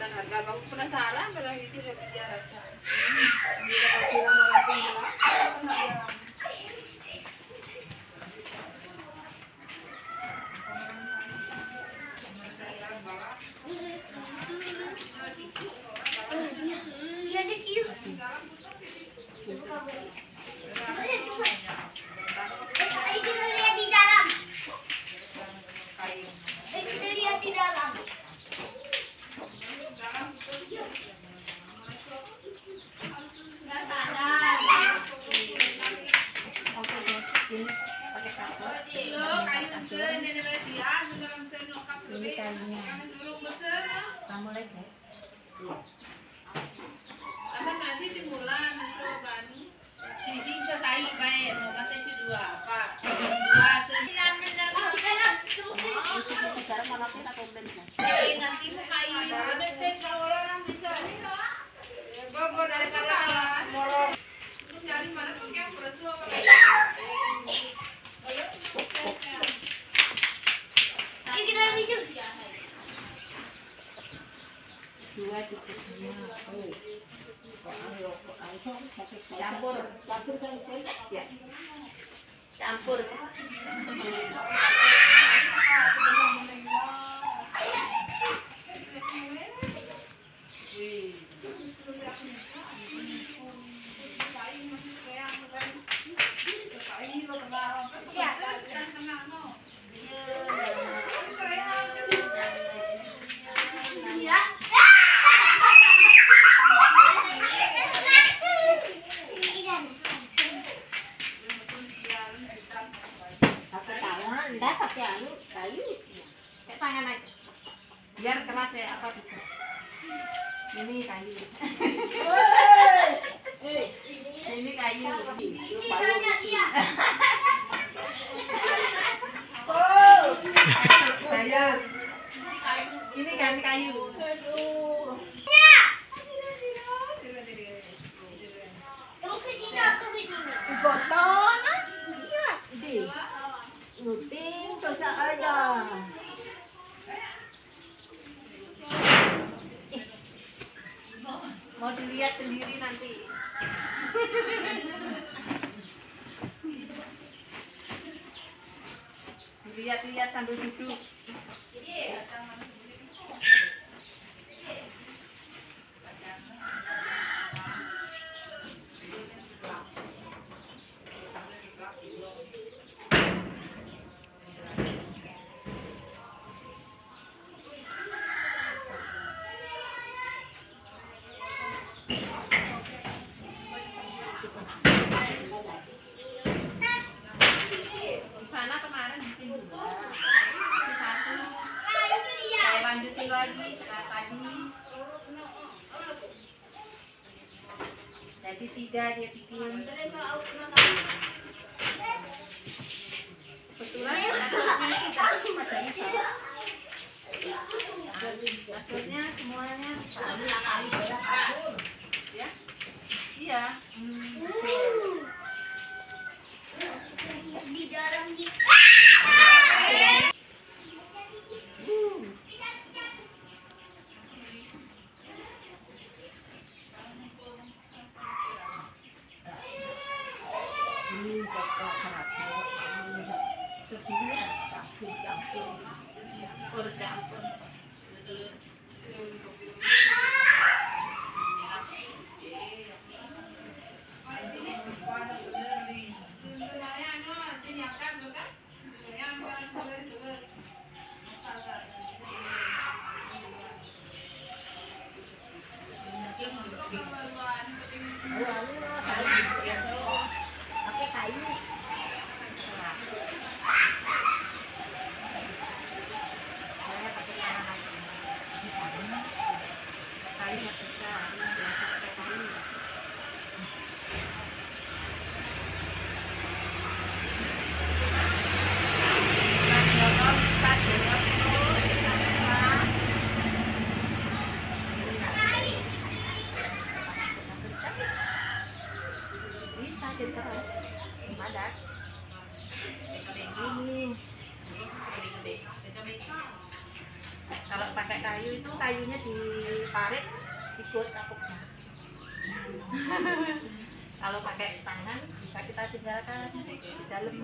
Sultan harga. Aku penasaran kalau isi udah dia rasa. Dia aku mau lagi Iya di situ. Coba lihat, coba. Eh, ayo kita lihat di dalam. Eh, kita lihat di dalam. Nggak ada. pakai kapur Lo kayu mesin, ini mesin lengkap ini kayunya. Kami suruh mesin, ya. kamu lihat ya. Apa nasi timulan, nasi kan. Campur campur kan ya campur enggak pakai anu kayu pakai tangan aja. Biar keras ya apa bisa ini kayu. Ini kayu. Oh kayu. Ini kan kayu. Kamu ke sini, aku ke sini. Mau dilihat sendiri nanti. Lihat-lihat sambil duduk di sana kemarin di sini dua di satu Nah, itu dia. saya lanjutin lagi nah, tadi? Jadi tiga dia bikin kebetulan ya sama kasutnya semuanya ya? Iya hmm. Di dalam di. Ini kakak cái tay kalau pakai kayu itu kayunya ditarik ikut kapuknya kalau pakai tangan bisa kita tinggalkan di dalam